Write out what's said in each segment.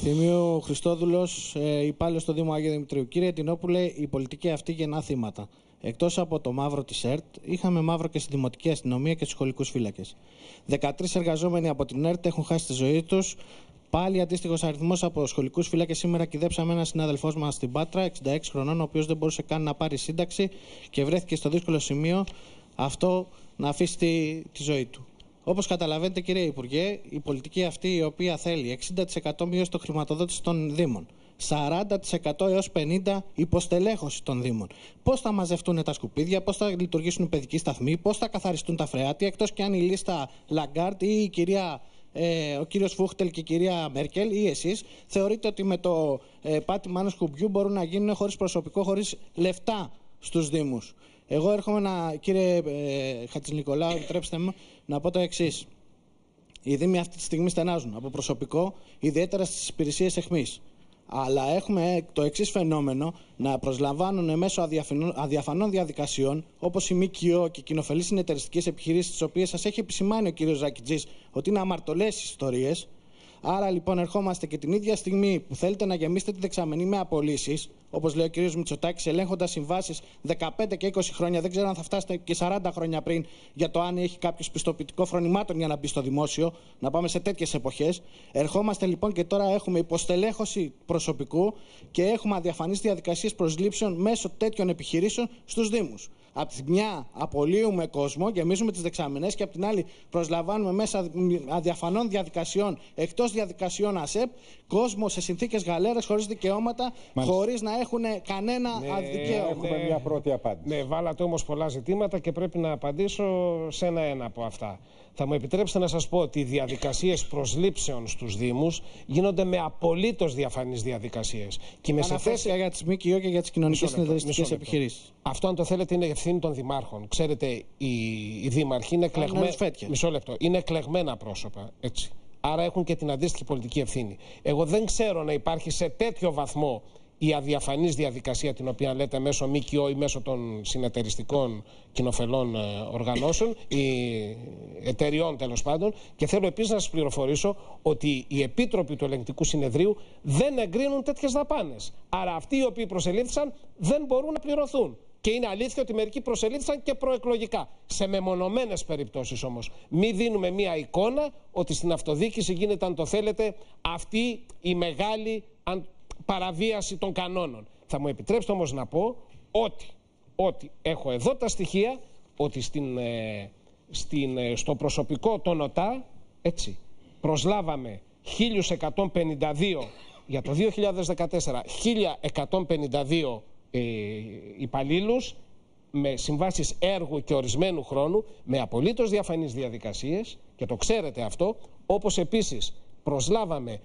Θημίου Χριστόδουλος, ε, υπάλληλος στο Δήμο Αγίου Δημητρίου. Κύριε Τινόπουλε, η πολιτική αυτή γεννά θύματα. Εκτός από το μαύρο τη ΕΡΤ, είχαμε μαύρο και στη Δημοτική Αστυνομία και στου σχολικούς φύλακες. 13 εργαζόμενοι από την ΕΡΤ έχουν χάσει τη ζωή τους. Πάλι αντίστοιχος αριθμός από σχολικούς φύλακες. Σήμερα κυδέψαμε ένα συνάδελφός μας στην Πάτρα, 66 χρονών, ο οποίος δεν μπορούσε καν να πάρει σύνταξη και βρέθηκε στο δύσκολο σημείο αυτό να αφήσει τη, τη ζωή του. Όπως καταλαβαίνετε, κύριε Υπουργέ, η πολιτική αυτή η οποία θέλει 60% μείωση της χρηματοδότησης των Δήμων, 40% έως 50% υποστελέχωση των Δήμων. Πώς θα μαζευτούν τα σκουπίδια, πώς θα λειτουργήσουν οι παιδικοί σταθμοί, πώς θα καθαριστούν τα φρεάτια, εκτός και αν η λίστα Λαγκάρντ ή η κυρία ε, ο κύριος Φούχτελ και η κυρία Μέρκελ ή εσείς θεωρείτε ότι με το ε, πάτημα ενός κουμπιού μπορούν να γίνουν χωρίς προσωπικό, χωρίς λεφτά στους Δήμους; Εγώ έρχομαι να, κύριε ε, Χατζηνικολάου, επιτρέψτε μου να πω το εξής. Οι Δήμοι αυτή τη στιγμή στενάζουν από προσωπικό, ιδιαίτερα στις υπηρεσίες αιχμή. Αλλά έχουμε το εξής φαινόμενο να προσλαμβάνουν μέσω αδιαφανών διαδικασιών, όπως η ΜΚΟ και οι κοινοφελείς συνεταιριστικές επιχειρήσεις, τις οποίες σας έχει επισημάνει ο κ. Ζάκητζή ότι είναι αμαρτωλές ιστορίες. Άρα λοιπόν ερχόμαστε και την ίδια στιγμή που θέλετε να γεμίσετε τη δεξαμενή με απολύσεις, όπως λέει ο κ. Μητσοτάκης, ελέγχοντας συμβάσεις 15 και 20 χρόνια, δεν ξέρω αν θα φτάσετε και 40 χρόνια πριν για το αν έχει κάποιος πιστοποιητικό φρονημάτων για να μπει στο δημόσιο, να πάμε σε τέτοιες εποχές. Ερχόμαστε λοιπόν και τώρα έχουμε υποστελέχωση προσωπικού και έχουμε αδιαφανείς διαδικασίες προσλήψεων μέσω τέτοιων επιχειρήσεων στους Δήμους. Απ' τη μια απολύουμε κόσμο, γεμίζουμε τις δεξαμενές και απ' την άλλη προσλαμβάνουμε μέσα αδιαφανών διαδικασιών, εκτός διαδικασιών ΑΣΕΠ, κόσμο σε συνθήκες γαλέρα, χωρίς δικαιώματα, χωρίς να έχουν κανένα ναι, αδικαίωμα. Έχουμε μια πρώτη απάντηση. Ναι, βάλατε όμως πολλά ζητήματα και πρέπει να απαντήσω σε ένα-ένα από αυτά. Θα μου επιτρέψετε να σας πω ότι οι διαδικασίες προσλήψεων στους Δήμους γίνονται με απολύτως διαφανείς διαδικασίες. Και με σε θέση... για τις ΜΚΟ και για τις κοινωνικές συνεταιριστικές επιχειρήσεις. Αυτό αν το θέλετε είναι ευθύνη των δημάρχων. Ξέρετε, οι, οι δήμαρχοι είναι, κλεγμέ... Μισό λεπτό. είναι εκλεγμένα πρόσωπα. Έτσι. Άρα έχουν και την αντίστοιχη πολιτική ευθύνη. Εγώ δεν ξέρω να υπάρχει σε τέτοιο βαθμό η αδιαφανής διαδικασία την οποία λέτε μέσω ΜΚΟ ή μέσω των συνεταιριστικών κοινοφελών ε, οργανώσεων ή εταιριών τέλος πάντων και θέλω επίσης να σας πληροφορήσω ότι οι επίτροποι του ελεγκτικού συνεδρίου δεν εγκρίνουν τέτοιες δαπάνες. Άρα αυτοί οι οποίοι προσελήφθησαν δεν μπορούν να πληρωθούν. Και είναι αλήθεια ότι μερικοί προσελήφθησαν και προεκλογικά. Σε μεμονωμένες περιπτώσεις όμως. Μην δίνουμε μία εικόνα ότι στην αυτοδίκηση γίνεται, αν το θέλετε, αυτή η μεγάλη παραβίαση των κανόνων. Θα μου επιτρέψετε όμως να πω ότι, ότι έχω εδώ τα στοιχεία ότι στην, ε, στην, ε, στο προσωπικό των ΟΤΑ έτσι, προσλάβαμε 1152 για το 2014 1152 ε, υπαλλήλους με συμβάσεις έργου και ορισμένου χρόνου με απολύτως διαφανείς διαδικασίες και το ξέρετε αυτό όπως επίσης προσλάβαμε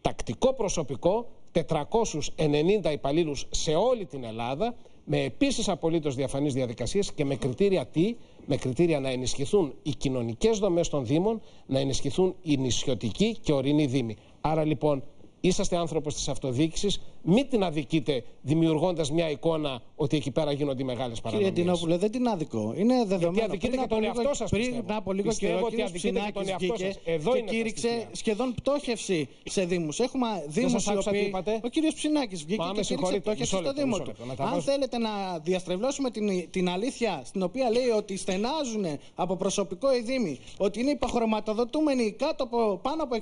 τακτικό προσωπικό 490 υπαλλήλους σε όλη την Ελλάδα με επίσης απολύτως διαφανείς διαδικασίες και με κριτήρια τι, με κριτήρια να ενισχυθούν οι κοινωνικές δομές των Δήμων, να ενισχυθούν οι νησιωτικοί και ορεινοί Δήμοι. Άρα λοιπόν είσαστε άνθρωπος της αυτοδιοίκησης, μην την αδικείτε δημιουργώντας μια εικόνα ότι εκεί πέρα γίνονται οι μεγάλες παρανομίες. Κύριε Τινόπουλε, δεν την αδικώ. Είναι δεδομένο. Γιατί αδικείτε και τον εαυτό σας. Πριν από λίγο καιρό, ο κ. Ψινάκη βγήκε και κήρυξε σχεδόν πτώχευση σε Δήμους. Έχουμε Δήμους οι οποίοι. Ο κ. Ψινάκης βγήκε και κήρυξε πτώχευση στο Δήμο του. Αν θέλετε να διαστρεβλώσουμε την αλήθεια στην οποία λέει ότι στενάζουν από προσωπικό οι Δήμοι, ότι είναι υποχρηματοδοτούμενοι κάτω από πάνω από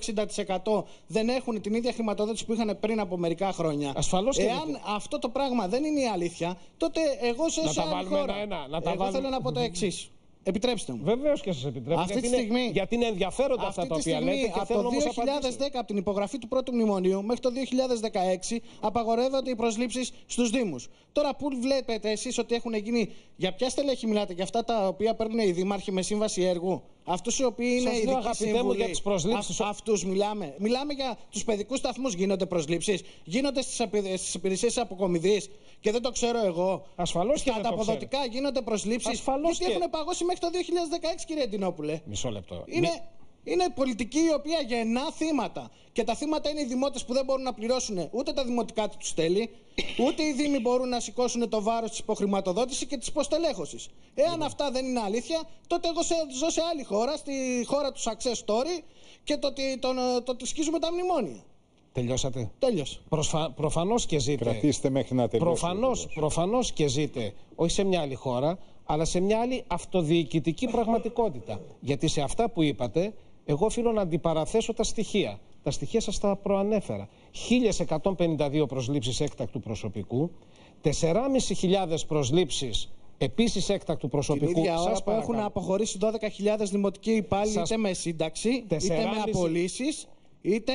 60% δεν έχουν την ίδια χρηματοδότηση χρηματοδότηση που είχαν πριν από μερικά χρόνια. Ασφαλώς και Εάν αυτό το πράγμα δεν είναι η αλήθεια, τότε εγώ σε να τα βάλουμε χώρα, ένα-ένα. Να τα εγώ βάλουμε... θέλω να πω το εξής. Επιτρέψτε μου. Βεβαίως και σας επιτρέπω. Αυτή γιατί, τη στιγμή, είναι, γιατί είναι ενδιαφέροντα αυτά τα οποία λέτε. Και από το 2010, από την υπογραφή του πρώτου μνημονίου μέχρι το 2016, απαγορεύονται οι προσλήψεις στους Δήμους. Τώρα, πού βλέπετε εσείς ότι έχουν γίνει. Για ποια στελέχη μιλάτε, για αυτά τα οποία παίρνουν οι δήμαρχοι με σύμβαση έργου; Αυτούς οι οποίοι είναι ειδικοί σύμβουλοι. για τις προσλήψεις. Αυτούς μιλάμε. Μιλάμε για τους παιδικούς σταθμούς. Γίνονται προσλήψεις. Γίνονται στις υπηρεσίες αποκομιδής. Και δεν το ξέρω εγώ. Ασφαλώς και Στα αποδοτικά γίνονται προσλήψεις. Ασφαλώς και. έχουν παγώσει μέχρι το 2016, κύριε Αντινόπουλε. Μισό λεπτό. Είναι, είναι πολιτική η οποία γεννά θύματα. Και τα θύματα είναι οι δημότες που δεν μπορούν να πληρώσουν ούτε τα δημοτικά τους τέλη, ούτε οι δήμοι μπορούν να σηκώσουν το βάρος της υποχρηματοδότησης και της υποστελέχωσης. Εάν ναι. αυτά δεν είναι αλήθεια, τότε εγώ σε, ζω σε άλλη χώρα, στη χώρα του success story και το ότι το, το, το, σκίζουμε τα μνημόνια. Τελειώσατε. Τέλειωσε. Προσφα... Προφανώς και ζείτε. Κρατήστε μέχρι να τελειώσει. Προφανώς, προφανώς και ζείτε, όχι σε μια άλλη χώρα, αλλά σε μια άλλη αυτοδιοικητική πραγματικότητα. Γιατί σε αυτά που είπατε, εγώ οφείλω να αντιπαραθέσω τα στοιχεία. Τα στοιχεία σας τα προανέφερα. 1.152 προσλήψεις έκτακτου προσωπικού, 4.500 προσλήψεις Επίσης έκτακτου προσωπικού. Την ίδια ώρα που έχουν αποχωρήσει 12.000 δημοτικοί υπάλληλοι είτε με σύνταξη, είτε με απολύσεις, είτε.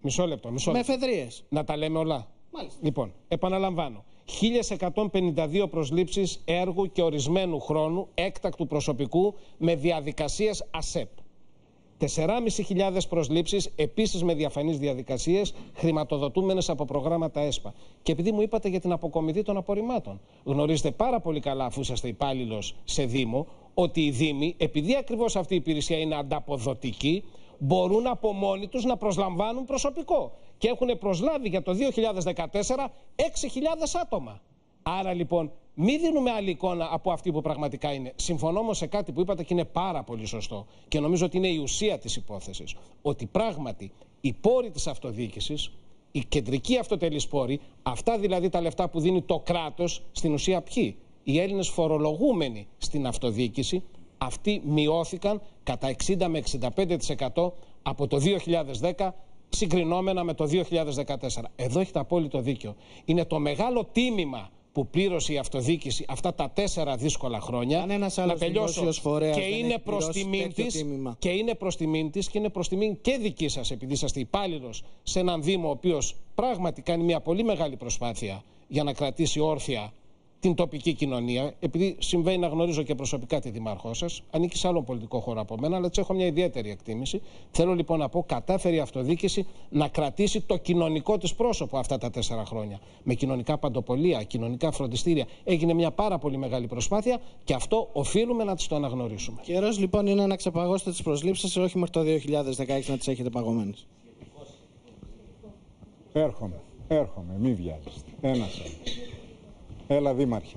Μισό λεπτό, μισό λεπτό. Με εφεδρείες. Να τα λέμε όλα. Μάλιστα. Λοιπόν, επαναλαμβάνω. 1.152 προσλήψεις έργου και ορισμένου χρόνου έκτακτου προσωπικού με διαδικασίες ΑΣΕΠ. 4.500 προσλήψεις επίσης με διαφανείς διαδικασίες χρηματοδοτούμενες από προγράμματα ΕΣΠΑ. Και επειδή μου είπατε για την αποκομιδή των απορριμμάτων, γνωρίζετε πάρα πολύ καλά αφού είσαστε υπάλληλος σε Δήμο ότι οι Δήμοι, επειδή ακριβώς αυτή η υπηρεσία είναι ανταποδοτική, μπορούν από μόνοι τους να προσλαμβάνουν προσωπικό. Και έχουν προσλάβει για το 2014 6.000 άτομα. Άρα λοιπόν μην δίνουμε άλλη εικόνα από αυτή που πραγματικά είναι. Συμφωνώ όμως σε κάτι που είπατε και είναι πάρα πολύ σωστό και νομίζω ότι είναι η ουσία της υπόθεσης. Ότι πράγματι οι πόροι της αυτοδιοίκησης, οι κεντρικοί αυτοτελείς πόροι, αυτά δηλαδή τα λεφτά που δίνει το κράτος, στην ουσία ποιοι; Οι Έλληνες φορολογούμενοι στην αυτοδιοίκηση, αυτοί μειώθηκαν κατά 60 με 65% από το 2010 συγκρινόμενα με το 2014. Εδώ έχετε απόλυτο δίκιο. Είναι το μεγάλο τίμημα που πλήρωσε η αυτοδίκηση αυτά τα τέσσερα δύσκολα χρόνια να τελειώσω. και είναι προς τιμήν της και είναι προς τιμήν της και είναι προς τιμήν και δική σας επειδή είσαστε υπάλληλος σε έναν Δήμο ο οποίος πράγματι κάνει μια πολύ μεγάλη προσπάθεια για να κρατήσει όρθια την τοπική κοινωνία, επειδή συμβαίνει να γνωρίζω και προσωπικά τη δημάρχό σας, ανήκει σε άλλο πολιτικό χώρο από μένα, αλλά τη έχω μια ιδιαίτερη εκτίμηση. Θέλω λοιπόν να πω, κατάφερε η αυτοδιοίκηση να κρατήσει το κοινωνικό της πρόσωπο αυτά τα τέσσερα χρόνια. Με κοινωνικά παντοπολία, κοινωνικά φροντιστήρια. Έγινε μια πάρα πολύ μεγάλη προσπάθεια και αυτό οφείλουμε να της το αναγνωρίσουμε. Καιρός λοιπόν είναι να ξεπαγώσετε τις προσλήψεις, όχι μέχρι το 2016 να τις έχετε παγωμένες. Έρχομαι, έρχομαι, μην βιάζεστε. Ένα Έλα, Δήμαρχε.